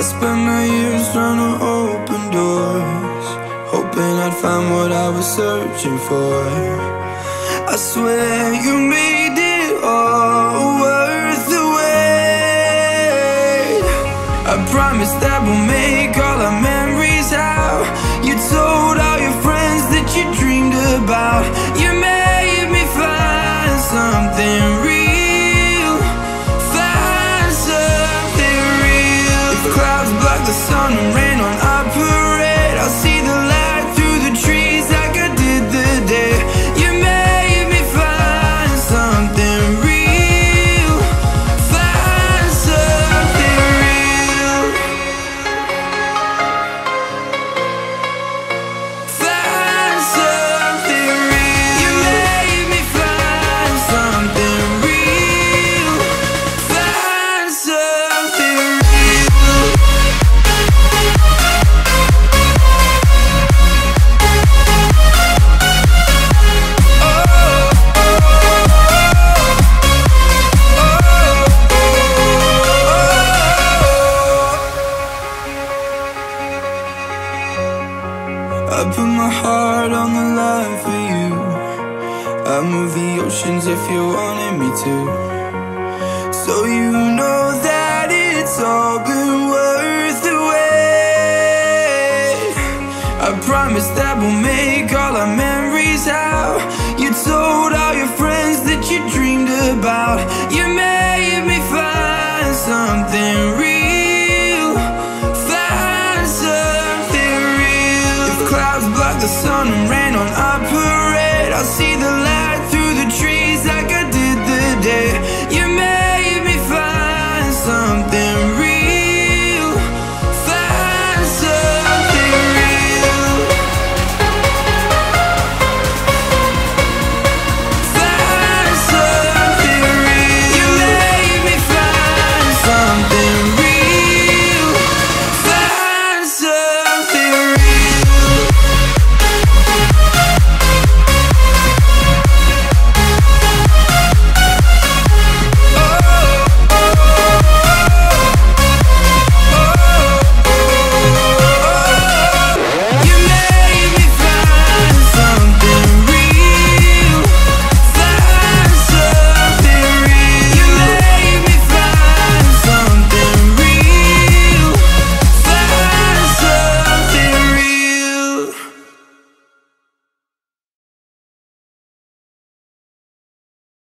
spent my years trying to open doors Hoping I'd find what I was searching for. I swear you made it all worth the wait. I promise that we'll make all our on our I put my heart on the line for you. I move the oceans if you wanted me to. So you know that it's all been worth the wait. I promise that we'll make all our memories out. You told all your friends that you dreamed about. The sun and rain on see